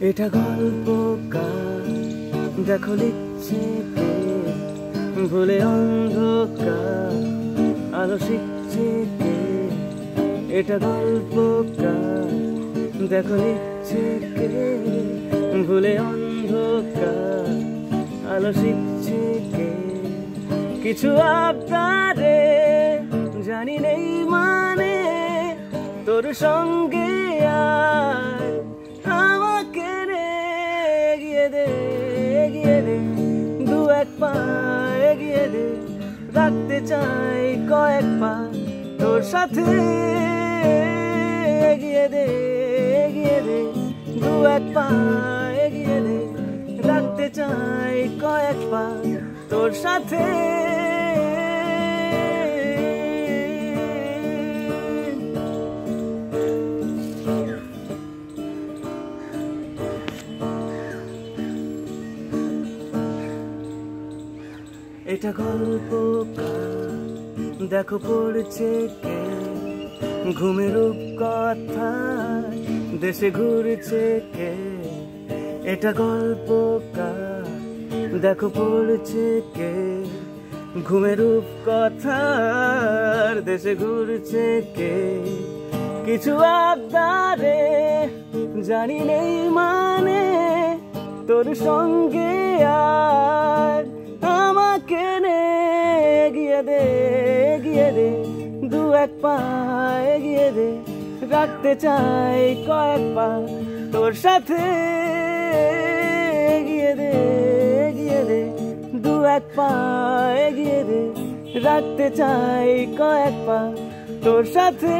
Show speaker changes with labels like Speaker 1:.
Speaker 1: এটা গল্প দেখো লিখছে ভুলে অন্ধকার। আলো শিখছে কে? এটা গল্প দেখো লিখছে কে? ভুলে অন্ধকার। আলো শিখছে কে? কিছু আবদারে জানি নেই মানে তোর সঙ্গে আর এগিয়ে রাখতে চাই কয়েক পা। তোর সাথে এগিয়ে দে এগিয়ে দে, দু এক পা এগিয়ে দে। রাখতে চাই কয়েক পা তোর সাথে এটা গল্প দেখো পড়ছে কে? ঘুমের কথা দেশে ঘুরছে কে? এটা গল্প দেখো পড়ছে কে? ঘুমের কথার দেশে ঘুরছে কে? কিছু আবদারে জানি নেই মানে তোর সঙ্গে আর দু পায়ে এগিয়ে দে, রাখতে চাই কয়েক পা। তোর সাথে গিয়ে রে গিয়ে রে দু এক পা গিয়ে রে রাখতে চাই কয়েক পা। তোর সাথে